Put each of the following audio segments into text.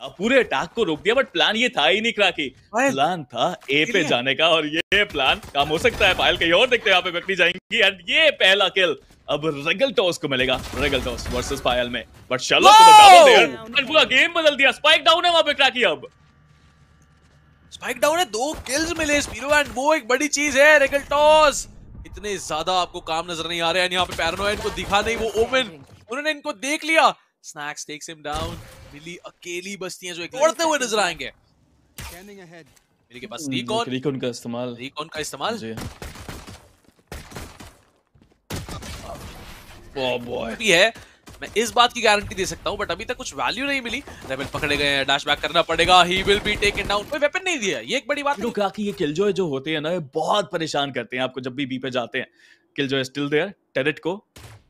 पूरे अटैक को रोक दिया बट प्लान ये था ही नहीं क्राकी प्लान था ए पे जाने का और ये प्लान काम हो सकता है। पायल कहीं और देखते हैं यहाँ पे पकड़ी जाएँगी एंड ये पहला किल अब रेगल टॉस को मिलेगा रेगल टॉस वर्सेस पायल में। बट चलो पूरा गेम बदल दिया। स्पाइक डाउन है वहाँ पे क्राकी अब। स्पाइक डाउन है दो किल्स मिले स्पीरो एंड वो एक बड़ी चीज़ है रेगल टॉस इतने ज़्यादा आपको काम नज़र नहीं आ रहे हैं यहाँ पे पैरानोइड को दिखा नहीं वो ओमेन उन्होंने इनको देख लिया। स्नैक्स टेक्स हिम डाउन मिली अकेली बस्तियाँ जो दौड़ते हुए नज़र आएँगे। मिली के पास रिकॉन रिकॉन का इस्तेमाल। रिकॉन का इस्तेमाल? जी। भी है मैं इस बात की गारंटी दे सकता हूँ बट अभी तक कुछ वैल्यू नहीं मिली। रेबल पकड़े गए हैं डैश बैक करना पड़ेगा। He will be taken down कोई वेपन नहीं दिया। ये एक बड़ी बात है। कि ये किलजॉय जो होते हैं ना ये बहुत परेशान करते हैं आपको जब भी बी पे जाते हैं। किलजॉय स्टिल देयर टेरेट को।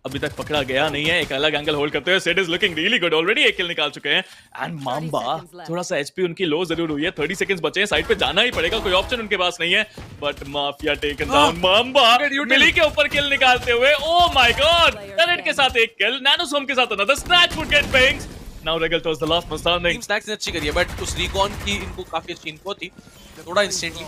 अभी तक पकड़ा गया नहीं है एक अलग एंगल होल्ड करते हुए set is looking really good already एक किल निकाल चुके हैं। एंड माम्बा थोड़ा सा एचपी उनकी लो ज़रूर हुई है। 30 सेकंड्स बचे हैं साइड पे जाना ही पड़ेगा कोई ऑप्शन उनके पास नहीं है। But Mafia taken down Mamba मिली के ऊपर किल निकालते हुए ओ माय गॉड टरेट के साथ एक किल नैनोसोम के साथ another snatch would get Pings now Regaltos the last Mastan team Snax ने अच्छी करी है बट उस रिकॉन की इनको काफ़ी अच्छी इनको थी। थोड़ा इंस्टेंटली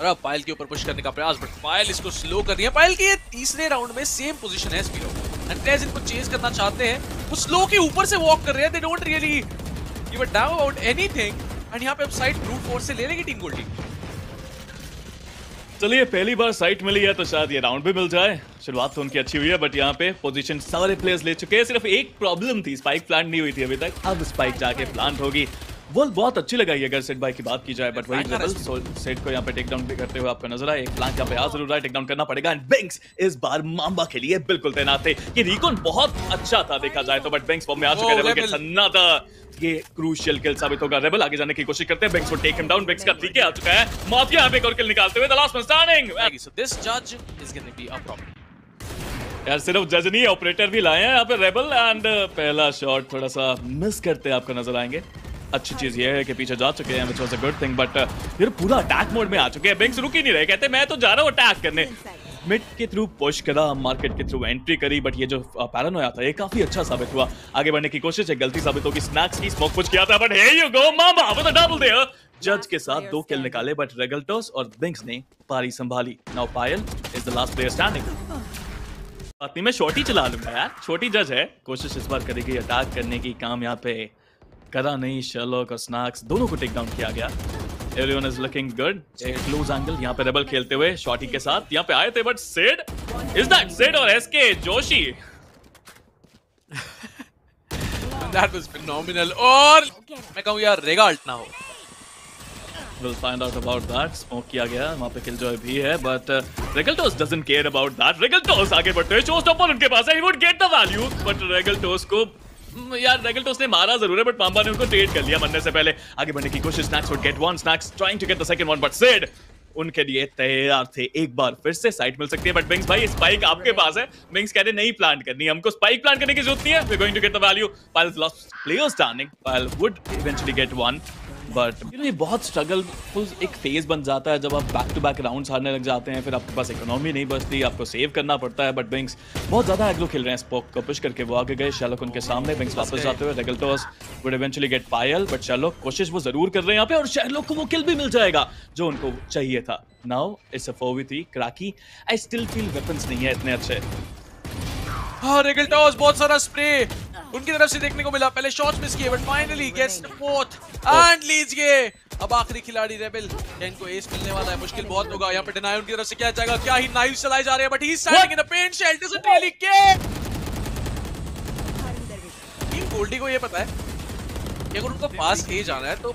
और अब पायल के ऊपर पुश करने का प्रयास बट पायल इसको स्लो कर है। पायल की तीसरे राउंड में सेम पोजीशन है स्पीरो एंड इनको चेज करना चाहते हैं। वो स्लो के ऊपर से वॉक कर रहे हैं। They don't really give a down about anything and यहाँ पे अब साइड ब्रूट फोर्स से ले लेगी टीम गोल्डी चलिए, पहली बार साइट मिली है तो शायद ये राउंड भी मिल जाए। शुरुआत तो उनकी अच्छी हुई है बट यहाँ पे पोजीशन सारे प्लेयर्स ले चुके हैं। सिर्फ़ एक प्रॉब्लम थी। स्पाइक प्लांट नहीं हुई थी अभी तक। अब स्पाइक जाके प्लांट होगी। वो बहुत अच्छी लगाई अगर सेट बाई की बात की जाए बट वही लेवल सेट को यहाँ पे टेक डाउन करते हुए आपको नज़र आए एक प्लान यहाँ पे आ ज़रूर है टेक डाउन करना पड़ेगा। एंड बैंक्स इस बार मांबा के लिए बिल्कुल तैनात थे। ये रिकॉन बहुत अच्छा था देखा जाए तो बट बैंक्स फॉर्म में आ चुके रेबल के सन्ना था ये क्रूशियल किल साबित होगा रेबल आगे जाने की कोशिश करते हैं। बैंक्स को टेक हिम डाउन बैंक्स का ठीक है आ चुका है। माफिया यहाँ पे एक और किल निकालते हुए the last one standing so this जज is to be a problem यार सिर्फ़ जज नहीं ऑपरेटर भी लाए हैं यहाँ पे रेबल एंड पहला शॉट थोड़ा सा मिस करते आपको नज़र आएँगे। अच्छी चीज़ ये है कि पीछे जा चुके हैं which was a good thing but फिर पूरा अटैक मोड में आ चुके हैं। बिंग्स रुक ही नहीं रहे। कहते मैं तो जा रहा हूँ अटैक करने। मिड के थ्रू पुश करा मार्केट के थ्रू एंट्री करी बट ये जो पैरानोया था, ये काफ़ी अच्छा साबित हुआ। आगे बढ़ने की कोशिश है, गलती साबित होगी। स्नैक्स की स्मोक पुश किया था but hey you go mama with a double there जज के साथ दो किल निकाले बट रेगल्टोस और बिंग्स ने पारी संभाली। Now Payal is the last player standing नहीं, मैं शॉर्ट चला लूँगा यार। छोटी जज है। कोशिश इस बार करेगी अटैक करने की, काम यहाँ पे करा नहीं शर्लॉक और स्नैक्स दोनों को टेक डाउन किया गया। एवरीवन इज़ लुकिंग गुड एक क्लोज एंगल यहाँ पे रेबल खेलते हुए शॉटी के साथ यहाँ पे आए थे but said is that said और SK Joshi that was phenomenal और मैं कहूँ यार रेगाल्ट ना हो। We'll find out about that. Smoke किया गया वहाँ पे Killjoy भी है, but uh, Regaltos doesn't care about that. Regaltos आगे बढ़ते हैं, Showstopper उनके पास है, he would get the value, but Regaltos को यार, रेगल तो उसने मारा ज़रूर है बट पांबा ने उनको ट्रेड कर लिया मरने से पहले। आगे बढ़ने की कोशिश Snax would get one Snax trying to get the second one but said उनके लिए तैयार थे। एक बार फिर से साइट मिल सकती है बट बिंग्स भाई स्पाइक आपके पास है। बिंग्स रहे, नहीं प्लांट करनी, हमको स्पाइक प्लांट करने की ज़रूरत नहीं है। We going to get the value Payal lost players darning Payal would eventually get one but you know ये बहुत स्ट्रगल एक फ़ेज़ बन जाता है जब आप बैक टू बैक राउंड हारने लग जाते हैं फिर आपके पास इकोनॉमी नहीं बचती आपको सेव करना पड़ता है बट बिंग्स बहुत ज़्यादा एग्लो खेल रहे हैं स्पोक को पुश करके वो आगे गए शैलोक उनके सामने बिंग्स वापस जाते हुए Regaltos would eventually get Payal but शैलोक कोशिश वो ज़रूर कर रहे हैं यहाँ पे और शैलोक को वो किल भी मिल जाएगा जो उनको चाहिए था। Now it's a four with cracky I still feel weapons नहीं है इतने अच्छे। हाँ रेगल्टोस बहुत सारा स्प्रे उनकी तरफ़ से देखने को मिला पहले शॉट्स मिस किए but finally gets fourth and गए अब आखिरी खिलाड़ी रेबल इनको एस मिलने वाला है मुश्किल बहुत होगा। यहाँ पे डिनाई उनकी तरफ़ से क्या जाएगा क्या ही नाइफ चलाए जा रहे हैं but he standing in the paint shell doesn't really care team Goldy को ये पता है कि अगर उनको पास ए जाना है तो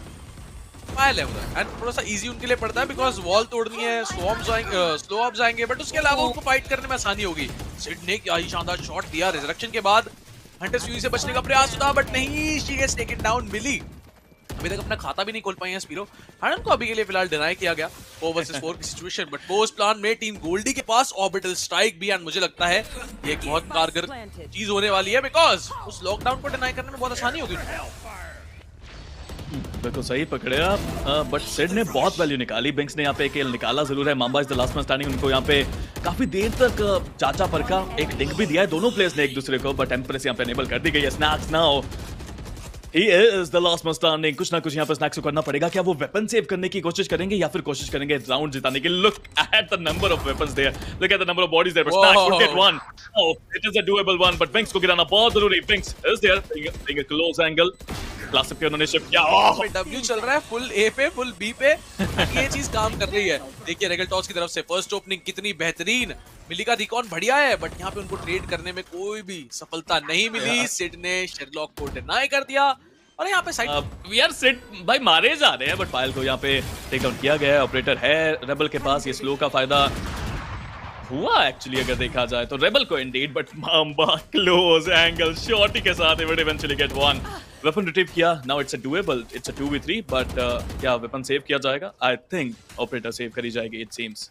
फ़ाइल है उधर। एंड थोड़ा सा इजी उनके लिए पड़ता है बिकॉज़ वॉल तोड़नी है स्वॉम जाएँगे स्लो अप जाएँगे बट उसके अलावा उनको फाइट करने में आसानी होगी। सिड ने क्या ही शानदार शॉट दिया रिजरेक्शन के बाद हंटर्स फ्यूरी से बचने का प्रयास था बट नहीं she gets taken down Mili अभी तक अपना खाता भी नहीं खोल पाई है स्पीरो हडन को अभी के लिए फ़िलहाल डिनाई किया गया 4 वर्सेस 4 की सिचुएशन बट पोस्ट प्लान में टीम गोल्डी के पास ऑर्बिटल स्ट्राइक भी एंड मुझे लगता है ये एक बहुत कारगर चीज़ होने वाली है बिकॉज़ उस लॉकडाउन को डिनाई करने में बहुत आसानी होगी। बिल्कुल सही पकड़े आप। बट सेड ने बहुत वैल्यू निकाली। बिंक्स ने यहाँ पे केल निकाला, ज़रूर है। Mamba is the last man standing उनको यहाँ पे काफ़ी देर तक चाचा पर का एक डिंक भी दिया है दोनों प्लेयर्स ने एक दूसरे को बट एम्प्रेस यहाँ पे एनेबल कर दी गई है स्नैक्स ना हो He is the last man standing. कुछ ना कुछ यहाँ पर स्नैक्स को करना पड़ेगा। क्या वो वेपन सेव करने की कोशिश करेंगे या फिर कोशिश करेंगे राउंड जिताने की? Look at the number of weapons there look at the number of bodies there but Snacks would get one. Oh it is a doable one but Binks को गिराना बहुत ज़रूरी। Binks is there taking a close angle. Classic पे उन्होंने shift किया। Oh! W चल रहा है फुल ए पे फुल बी पे। ये चीज़ काम कर रही है। देखिए रेगल टॉस की तरफ़ से फ़र्स्ट ओपनिंग कितनी बेहतरीन। मिली का रिकॉन बढ़िया है बट यहाँ पे उनको ट्रेड करने में कोई भी सफलता नहीं मिली। सिड ने शेरलॉक को डिनाई कर दिया। और यहाँ पे साइड वी आर सेट भाई मारे जा रहे हैं बट पायल को यहाँ पे टेक डाउन किया गया है। ऑपरेटर है रेबल के पास ये स्लो का फ़ायदा हुआ एक्चुअली अगर देखा जाए तो। रेबल को indeed but Mamba close angle shot के साथ eventually get one weapon retrieve किया. Now it's a doable it's a 2v3 but क्या वेपन सेव किया जाएगा? आई थिंक ऑपरेटर सेव करी जाएगी इट सीम्स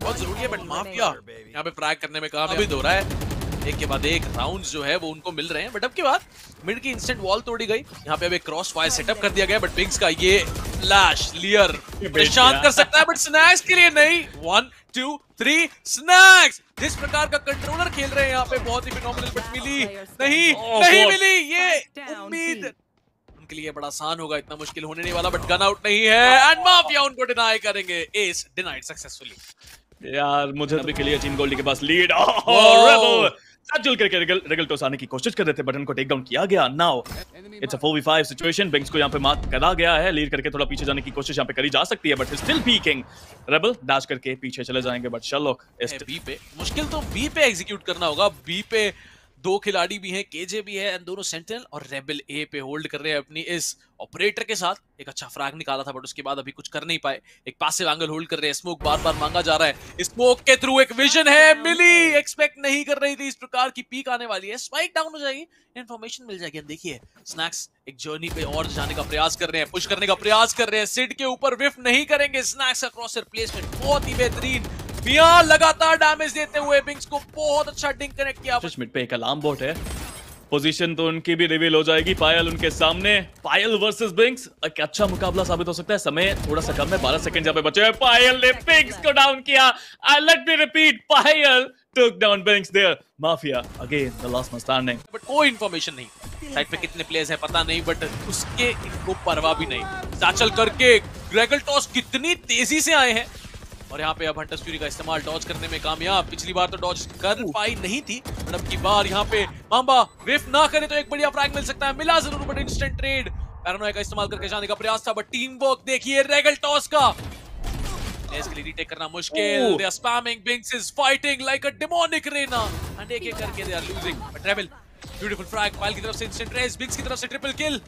बहुत ज़रूरी है बट माफ़ माफिया यहाँ पे फ्रैग करने में कामयाबी हो रहा है। एक के बाद एक राउंड जो है वो उनको मिल रहे हैं। बट अब के बाद मिड की इंस्टेंट वॉल तोड़ी गई। यहाँ पे अब एक क्रॉस फायर सेटअप कर दिया गया बट पिंक्स का ये फ्लैश लियर परेशान कर सकता है बट स्नैक्स के लिए नहीं। वन टू थ्री स्नैक्स जिस प्रकार का कंट्रोलर खेल रहे हैं यहाँ पे बहुत ही फिनोमिनल बट मिली नहीं oh, नहीं मिली। ये उम्मीद उनके लिए बड़ा आसान होगा इतना मुश्किल होने नहीं वाला बट गन आउट नहीं है। एंड माफिया उनको डिनाई करेंगे। एस डिनाइड सक्सेसफुली यार मुझे अभी के लिए टीम गोल्डी के पास लीड करके रिगल रिगल टॉस आने की कोशिश कर रहे थे बटन को टेक डाउन किया गया। Now it's a 4v5 situation Bings को यहाँ पे मार्क करा गया है। लीड करके थोड़ा पीछे जाने की कोशिश यहाँ पे करी जा सकती है but still peeking Rebel dash करके पीछे चले जाएँगे बट शर्लॉक इस बी पे। मुश्किल तो बी पे एग्जीक्यूट करना होगा। बी पे दो खिलाड़ी भी हैं केजे भी है दोनों सेंटिनल और रेबल ए पे होल्ड कर रहे हैं अपनी इस ऑपरेटर के साथ। एक अच्छा फ्रैग निकाला था बट उसके बाद अभी कुछ कर नहीं पाए। एक पासिव एंगल होल्ड कर रहे हैं स्मोक बार बार मांगा जा रहा है। स्मोक के थ्रू एक विजन है मिली। एक्सपेक्ट नहीं कर रही थी इस प्रकार की पीक आने वाली है। स्पाइक डाउन हो जाएगी इन्फॉर्मेशन मिल जाएगी। देखिए स्नैक्स एक जर्नी पे और जाने का प्रयास कर रहे हैं पुश करने का प्रयास कर रहे हैं। सिड के ऊपर विफ नहीं करेंगे। स्नैक्स का क्रॉसर प्लेसमेंट बहुत ही बेहतरीन बियान लगातार डैमेज देते हुए बिंग्स को बहुत अच्छा डिंग कनेक्ट किया। मिड पे एक अलार्म बोट है। पोजीशन तो उनकी भी रिवील हो जाएगी। पायल उनके सामने। पायल वर्सेस बिंग्स एक अच्छा मुकाबला साबित हो सकता है? समय थोड़ा सा कम है। 12 सेकंड जहाँ पे बचे हुए पायल ने बिंग्स को डाउन किया। I let me repeat Payal took down Banks there. Mafia again the last man standing. But कोई इंफॉर्मेशन नहीं। साइड पे कितने प्लेयर्स हैं पता नहीं बट उसके इनको परवाह भी नहीं। साचल करके ग्रेगल टॉस कितनी तेज़ी से आए हैं। और यहाँ पे अब हंटर्स फ्यूरी का इस्तेमाल डॉज करने में कामयाब। पिछली बार तो डॉज कर पाई नहीं थी बट अब की बार यहाँ पे मांबा विफ ना करे तो एक बढ़िया फ्रैग मिल सकता है। मिला ज़रूर बट इंस्टेंट ट्रेड पैरानोया का इस्तेमाल करके जाने का प्रयास था बट टीम वर्क देखिए रेगल टॉस का। के लिए रीटेक करना मुश्किल। They are spamming Bings is fighting like a demonic Reyna and एक एक करके they are losing but Rebel beautiful frag pile की तरफ़ से इंस्टेंट रेस बिंग्स की तरफ़ से ट्रिपल किल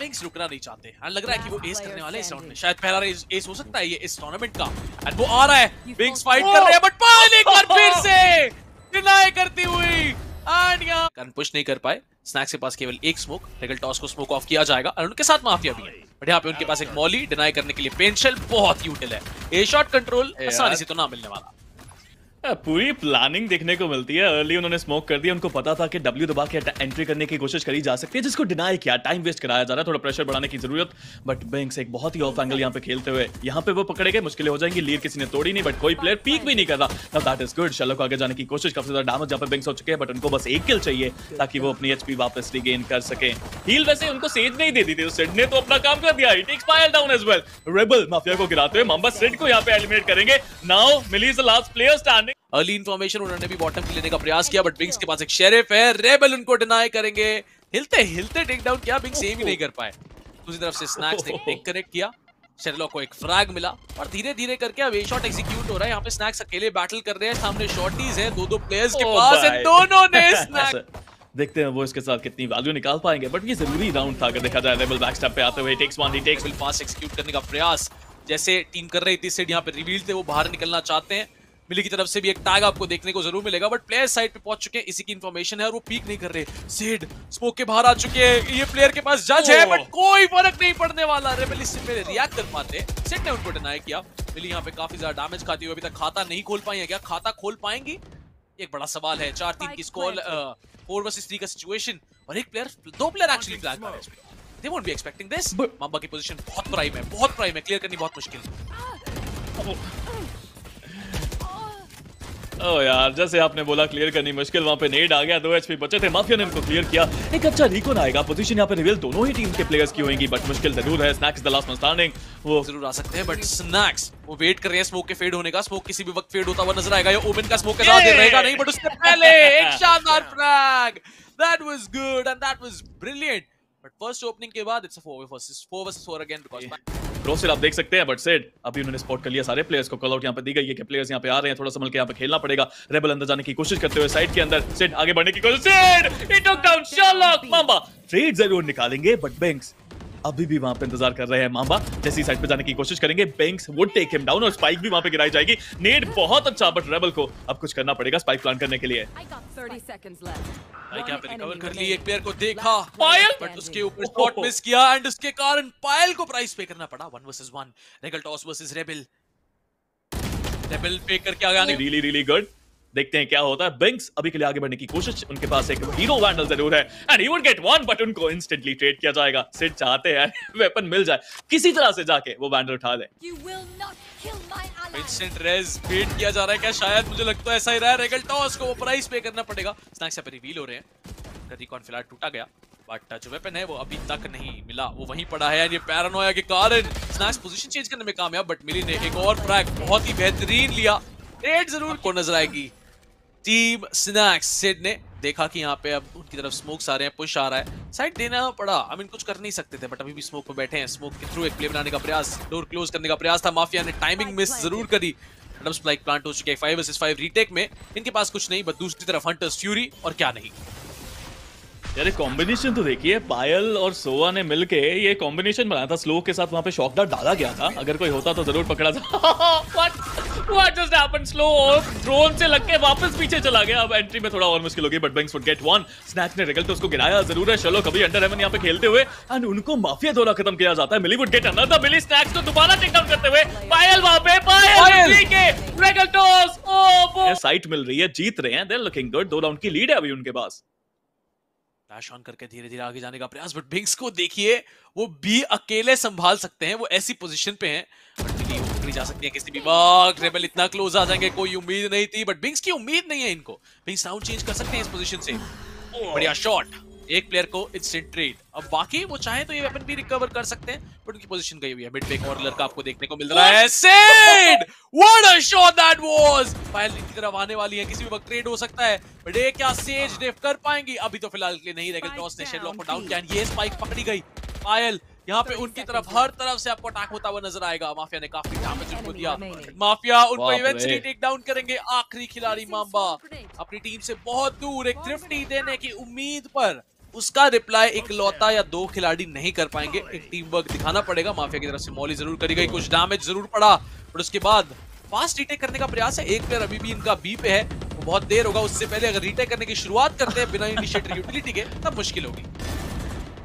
विंग्स रुकना नहीं चाहते। एंड लग रहा है कि वो एस करने वाले इस राउंड में। शायद पहला रेस एस हो सकता है ये इस टूर्नामेंट का। एंड वो आ रहा है। विंग्स फाइट कर रहे हैं बट पायल एक बार फिर से। डिनाई करती हुई। एंड यहाँ कन पुश नहीं कर पाए। स्नैक्स के पास केवल एक स्मोक रेगल टॉस को स्मोक ऑफ़ किया जाएगा। और उनके साथ माफिया भी है। बट यहाँ पे उनके पास एक मॉली डिनाई करने के लिए पेंशल बहुत यूटिल है। ए शॉट कंट्रोल आसानी से तो ना मिलने वाला। पूरी प्लानिंग देखने को मिलती है। अर्ली उन्होंने स्मोक कर दिया उनको पता था कि डब्ल्यू दबा के एंट्री करने की कोशिश करी जा सकती है, जिसको डिनाई किया। टाइम वेस्ट कराया जा रहा है, थोड़ा प्रेशर बढ़ाने की ज़रूरत। बट बैंक्स एक बहुत ही ऑफ़ एंगल यहाँ पे खेलते हुए, यहाँ पे वो पकड़े गए, मुश्किलें हो जाएँगी लीड किसी ने तोड़ी नहीं बट कोई प्लेयर पीक भी नहीं कर रहा। दैट इज़ गुड शलो को आगे जाने की कोशिश, काफ़ी ज़्यादा डैमेज यहाँ पे बैंक्स हो चुके हैं बट उनको बस एक किल चाहिए, ताकि वो अपनी एचपी वापस रिगेन कर सके। हील वैसे उनको सेज नहीं दे दी थी सेड ने तो अपना काम कर दिया। It expire down as well Rebel Mafia को गिराते हुए मामा सेड को यहाँ पे एलिमिनेट करेंगे। Now Mili is the last player standing early information उन्होंने भी बॉटम की लेने का प्रयास किया बट बिंग्स के पास एक शेरिफ है रेबल उनको डिनाई करेंगे। हिलते हिलते टेक डाउन किया बिंग सेव ही नहीं कर पाए। दूसरी तरफ़ से स्नैक्स ने टेक करेक्ट किया। शेरलॉक को एक फ्रैग मिला और धीरे धीरे करके अब ए शॉट एग्जीक्यूट हो रहा है। यहाँ पे स्नैक्स अकेले बैटल कर रहे हैं। सामने शॉर्टीज है दो दो प्लेयर्स के पास है। दोनों ने स्नैक देखते हैं वो इसके साथ कितनी वैल्यू निकाल पाएँगे। बट ये ज़रूरी राउंड था अगर देखा जाए रेबल बैक स्टेप पे आते हुए takes one he takes will fast execute करने का प्रयास। जैसे टीम कर रही थी सेड यहाँ पे रिवील थे वो बाहर निकलना चाहते हैं। मिली की तरफ़ से भी एक टैग आपको देखने को ज़रूर मिलेगा बट प्लेयर साइड पे पहुँच चुके हैं इसी की इन्फॉर्मेशन है और वो पीक नहीं कर रहे। सेड स्मोक के बाहर आ चुके हैं ये प्लेयर के पास जज है बट कोई फ़र्क नहीं पड़ने वाला। रेबल इससे पहले रिएक्ट कर पाते सेड ने उनको डिनाई किया। मिली यहाँ पे काफ़ी ज़्यादा डैमेज खाती हुई अभी तक खाता नहीं खोल पाई है क्या? खाता खोल पाएँगी? एक बड़ा सवाल है चार तीन की स्कोर फोर वर्सेस थ्री का सिचुएशन और एक प्लेयर दो प्लेयर एक्चुअली फ्लैग कर रहे हैं। They won't be expecting this Mamba की पोजीशन बहुत प्राइम है बहुत प्राइम है क्लियर करनी बहुत मुश्किल। ओ यार जैसे आपने बोला क्लियर करनी मुश्किल वहाँ पे नेड आ गया दो एचपी बचे थे माफिया ने इनको क्लियर किया। एक अच्छा रिकॉन आएगा पोजीशन यहाँ पे रिवील दोनों ही टीम के प्लेयर्स की होंगी बट मुश्किल ज़रूर है स्नैक्स द लास्ट स्टैंडिंग वो ज़रूर आ सकते हैं बट स्नैक्स वो वेट कर रहे हैं स्मोक के फेड होने का स्मोक किसी भी वक्त फेड होता हुआ नज़र आएगा ये ओमेन का स्मोक के साथ रहेगा नहीं बट उससे पहले एक शानदार frag that was good and that was brilliant but first opening के बाद it's a 4 versus 4 versus 4 again because क्रोसिल आप देख सकते हैं बट सेड अभी उन्होंने स्पॉट कर लिया सारे प्लेयर्स को कॉल आउट यहाँ पे दी गई है कि प्लेयर्स यहाँ पे आ रहे हैं, थोड़ा संभल के यहाँ पे खेलना पड़ेगा। रेबल अंदर जाने की कोशिश करते हुए साइड के अंदर सेड आगे बढ़ने की कोशिश सेड इट टुक डाउन निकालेंगे बट बैंक्स अभी भी वहाँ पे इंतज़ार कर रहे हैं मामा जैसी साइड पे जाने की कोशिश करेंगे Banks would take him down और स्पाइक भी वहाँ पे गिराई जाएगी। नेड बहुत अच्छा बट रेबल को अब कुछ करना पड़ेगा स्पाइक प्लान करने के लिए। भाई क्या रिकवर कर ली एक प्लेयर को? देखा। पायल बट उसके ऊपर शॉट मिस किया एंड उसके कारण पायल को प्राइस पे करना पड़ा। 1 versus 1 Regal Toss versus Rebel Rebel पे करके आगे आने रियली रियली गुड देखते हैं क्या होता है। बिंक्स अभी के लिए आगे बढ़ने की कोशिश उनके पास एक हीरो वैंडल ज़रूर है। And he would get one but उनको इंस्टेंटली ट्रेड किया जाएगा। सिड चाहते हैं वेपन मिल जाए। किसी तरह से जाके वो वैंडल उठा ले। इंस्टेंट रेज बेट किया जा रहा है क्या? शायद मुझे लगता है ऐसा ही रहा है। रेगल टॉस को वो प्राइस पे करना पड़ेगा। स्नैक्स यहाँ पे रिवील हो रहे हैं। रिकॉन फ़िलहाल टूटा गया। बट जो वेपन है वो अभी तक नहीं मिला। वो वहीं पड़ा है। ये पैरानोया के कारण स्नैक्स पोजीशन चेंज करने में कामयाब बट मिली ने एक और फ्रैग बहुत ही बेहतरीन लिया। रेड ज़रूर को नज़र आएगी। टीम स्नैक्स सिड ने देखा कि यहाँ पे अब उनकी तरफ़ स्मोक्स आ रहे हैं पुश आ रहा है। साइड देना पड़ा। आई मीन कुछ कर नहीं सकते थे बट अभी भी स्मोक पे बैठे हैं। स्मोक के थ्रू एक प्ले बनाने का प्रयास डोर क्लोज करने का प्रयास था। माफिया ने टाइमिंग मिस ज़रूर करी। एडम स्प्लाइक प्लांट हो चुके हैं। 5 वर्सेस 5 रीटेक में। इनके पास कुछ नहीं बट दूसरी तरफ़ हंटर्स फ्यूरी और क्या नहीं। यार कॉम्बिनेशन तो देखिए पायल और सोवा ने मिलके ये कॉम्बिनेशन बनाया था। स्लो के साथ वहाँ पे शॉक डार्ट डाला गया था। अगर कोई होता तो ज़रूर पकड़ा था। What what just happened slow drone से लग के वापस पीछे चला गया। अब एंट्री में थोड़ा और मुश्किल होगी but Banks would get one Snacks ने रिगल तो उसको गिराया। ज़रूर है चलो कभी अंडर हेवन यहाँ पे खेलते हुए। एंड उनको माफिया दौरा खत्म किया जाता है। Mili would get another Mili Snacks को दोबारा टेक डाउन करते हुए पायल वहाँ पे पायल है रेगल टॉस ओ वो साइट मिल रही है जीत रहे हैं। दे आर लुकिंग गुड दो राउंड की लीड है अभी उनके पास। डैश ऑन करके धीरे धीरे आगे जाने का प्रयास बट बिंग्स को देखिए वो भी अकेले संभाल सकते हैं। वो ऐसी पोजीशन पे हैं। बट जा सकती है किसी भी वक्त रेबल इतना क्लोज आ जाएँगे कोई उम्मीद नहीं थी बट बिंग्स की उम्मीद नहीं है इनको। बिंग्स साउंड चेंज कर सकते हैं इस पोजीशन से। बढ़िया शॉट एक प्लेयर को इंस्टेंट ट्रेड अब बाकी वो चाहे तो ये वेपन भी रिकवर कर सकते हैं बट उनकी पोजीशन गई हुई है। मिड पे और लड़का आपको देखने को मिल रहा है। Said what a shot that was file की तरफ़ आने वाली है। किसी भी वक्त ट्रेड हो सकता है। बट ये क्या सेज डिफ कर पाएँगी? अभी तो फ़िलहाल के लिए नहीं रेगल टॉस ने शेडलॉक को डाउन किया। ये स्पाइक पकड़ी गई। पायल यहाँ पे उनकी तरफ़ हर तरफ़ से आपको अटैक होता हुआ नज़र आएगा। माफिया ने काफ़ी डैमेज उनको दिया। माफिया उनको इवेंचुअली टेक डाउन करेंगे आखिरी खिलाड़ी मांबा। अपनी टीम से बहुत दूर एक थ्रिफ्टी देने की उम्मीद पर उसका रिप्लाई एक लौता या दो खिलाड़ी नहीं कर पाएँगे। एक टीम वर्क दिखाना पड़ेगा। माफिया की तरफ़ से मॉली ज़रूर करी गई। कुछ डैमेज ज़रूर पड़ा। बट उसके बाद फास्ट रिटेक करने का प्रयास है। एक प्लेयर अभी भी इनका बी पे है। वो बहुत देर होगा। उससे पहले अगर रिटेक करने की शुरुआत करते हैं बिना इनिशिएटर यूटिलिटी के तब मुश्किल होगी।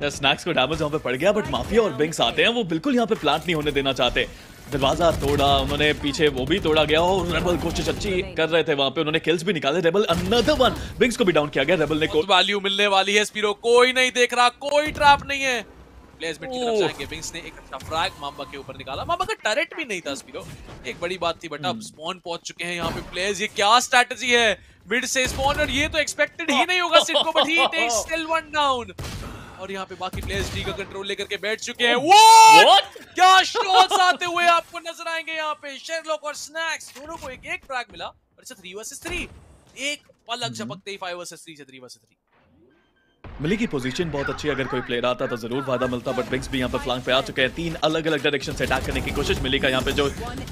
स्नैक्स को डैमेज वहाँ पे पड़ गया बट माफिया और बिंक्स आते हैं वो बिल्कुल यहाँ पे प्लांट नहीं होने देना चाहते। दरवाज़ा तोड़ा उन्होंने पीछे वो भी तोड़ा गया और रेबल कोशिश अच्छी कर रहे थे वहाँ पे उन्होंने किल्स भी निकाले रेबल अनदर वन बिंक्स को भी डाउन किया गया रेबल ने वैल्यू मिलने वाली है स्पीरो कोई नहीं देख रहा कोई ट्रैप नहीं है। प्लेसमेंट की तरफ़ जाएँगे विंग्स ने एक अच्छा फ्रैग के ऊपर निकाला। का टरेट भी नहीं था स्पीरो एक बड़ी बात थी बट अब स्पॉन हम्म। पहुँच चुके हैं यहाँ पे प्लेयर्स ये क्या स्ट्रेटजी है? मिड से स्पॉन और ये तो एक्सपेक्टेड ही नहीं होगा सिड को but he takes still one down और यहाँ पे बाकी प्लेयर्स डी का कंट्रोल लेकर के बैठ चुके हैं। वो क्या शॉट्स आते हुए आपको नज़र आएँगे यहाँ पे? शेरलॉक और स्नैक्स दोनों को एक एक फ्रैग मिला। और थ्री 3 वर्सेस 3 एक पलक झपकते ही 5 वर्सेस 3 से 3 वर्सेस 3 मिली की पोजीशन बहुत अच्छी अगर कोई प्लेयर आता तो ज़रूर फ़ायदा मिलता बट बिग्स भी यहाँ पर फ्लांग पे आ चुके हैं। तीन अलग अलग डायरेक्शन से अटैक करने की कोशिश मिली का यहाँ पे जो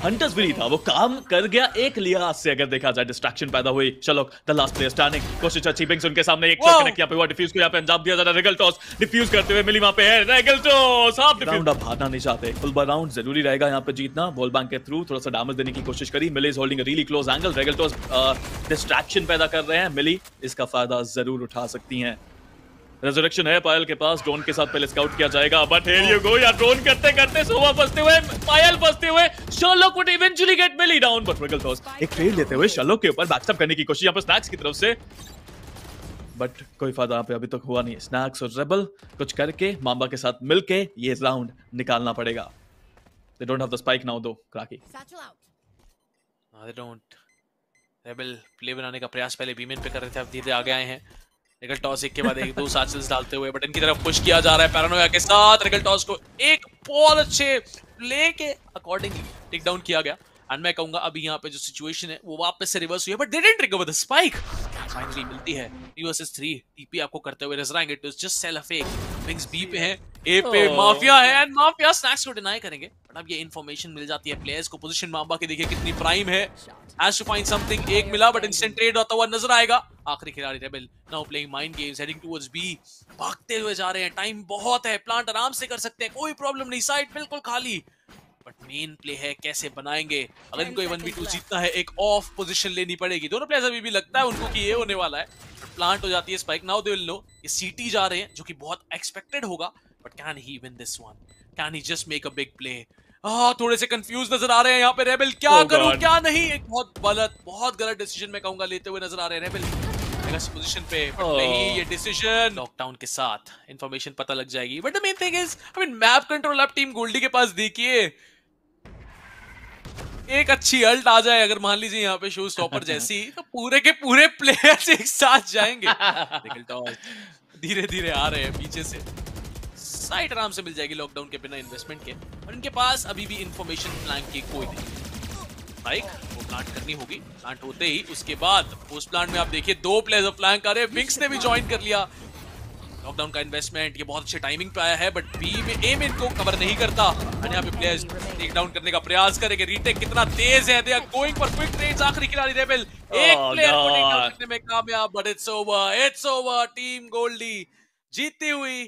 हंटर्स भी था वो काम कर गया एक लिहाज से अगर देखा जाए डिस्ट्रैक्शन पैदा हुई। चलो द लास्ट प्लेयर स्टैंडिंग कोशिश अच्छी बिग्स उनके सामने एक कनेक्ट पे हुआ डिफ्यूज को यहाँ पे अंजाम दिया जा रहा रिगल टॉस डिफ्यूज करते हुए मिली वहाँ पे है। रिगल टॉस आप राउंड अब हारना नहीं चाहते। फुल राउंड ज़रूरी रहेगा यहाँ पे जीतना। बॉल बैंक के थ्रू थोड़ा सा डैमेज देने की कोशिश करी। Mili is holding really close angle Regal Toss distraction पैदा कर रहे हैं। मिली इसका फ़ायदा ज़रूर उठा सकती हैं। रेजरेक्शन है पायल के पास ड्रोन के साथ पहले स्काउट किया जाएगा। बट हियर यू गो या ड्रोन करते करते सोवा फंसते हुए पायल फंसते हुए Sherlock would eventually get Mili down but Regal Toss एक ट्रेड लेते हुए शर्लॉक के ऊपर बैकस्टैप करने की कोशिश यहाँ पर स्नैक्स की तरफ़ से। बट कोई फ़ायदा यहाँ पे अभी तक हुआ नहीं। स्नैक्स और रेबल कुछ करके मामा के साथ मिलके ये राउंड निकालना पड़ेगा। They don't have the spike now दो क्राकी they don't. रेबल प्ले बनाने का प्रयास पहले बीमेन पे कर रहे थे अब धीरे आगे आए हैं। रिगल टॉस एक के बाद एक, दो साचल्स डालते हुए बटन की तरफ़ पुश किया जा रहा है पैरानोया के साथ। रिकल टॉस को एक बहुत अच्छे प्ले के अकॉर्डिंगली टेक डाउन किया गया। एंड मैं कहूँगा अभी यहाँ पे जो सिचुएशन है, वो वापस से रिवर्स हुई है but they didn't recover the spike finally मिलती है। वर्सेस थ्री टीपी आपको करते हुए नज़र आएँगे। To just sell a fake Bings B पे है ए पे Oh. माफिया है एंड माफिया स्नैक्स को डिनाई करेंगे. बट अब ये इन्फॉर्मेशन मिल जाती है प्लेयर्स को. पोजीशन मांबा के देखिए कितनी प्राइम है. हैज़ टू फाइंड समथिंग एक मिला बट इंस्टेंट ट्रेड होता हुआ नज़र आएगा. आखिरी खिलाड़ी Rebel now playing mind games heading towards B भागते हुए जा रहे हैं. टाइम बहुत है. प्लांट आराम से कर सकते हैं. कोई प्रॉब्लम नहीं. साइड बिल्कुल खाली. बट मेन प्ले है कैसे बनाएँगे? अगर इनको वन बी टू जीतना है. एक ऑफ़ पोजीशन लेनी पड़ेगी. दोनों प्लेयर्स अभी भी लगता है उनको कि ये होने वाला है. प्लांट हो जाती है spike now they will know ये सीटी जा रहे हैं जो कि बहुत एक्सपेक्टेड होगा but can he win this one can he just make a big play हाँ थोड़े से कंफ्यूज नज़र आ रहे हैं यहाँ पे रेबल क्या Oh करूँ God. क्या नहीं? एक बहुत गलत बहुत गलत डिसीज़न मैं कहूँगा लेते हुए नज़र आ रहे हैं रेबल पोजीशन पे but Oh. नहीं ये डिसीज़न लॉकडाउन के साथ इंफॉर्मेशन पता लग जाएगी. But the main thing is I mean map control आप टीम गोल्डी के पास देखिए एक अच्छी अल्ट आ जाए, अगर मान लीजिए यहाँ पे शो स्टॉपर जैसी तो पूरे के पूरे प्लेयर्स एक साथ जाएँगे। धीरे धीरे आ रहे हैं पीछे से। साइट आराम से मिल जाएगी लॉकडाउन के बिना इन्वेस्टमेंट के, और इनके पास अभी भी इंफॉर्मेशन प्लान की कोई नहीं। बाइक वो प्लांट करनी होगी। प्लांट होते ही उसके बाद पोस्ट प्लांट में आप देखिए, दो प्लेयर्स ऑफ़ प्लान कर रहे विंग्स ने भी ज्वाइन कर लिया। लॉकडाउन का इन्वेस्टमेंट ये बहुत अच्छे टाइमिंग पे आया है बट बी में ए में इनको कवर नहीं करता। और यहाँ पे प्लेयर्स टेक डाउन करने का प्रयास करेंगे। रीटेक कितना तेज है they are going for quick trades आखिरी खिलाड़ी रेबेल एक Oh, प्लेयर को टेक डाउन करने में कामयाब but it's over it's over team Goldy जीती हुई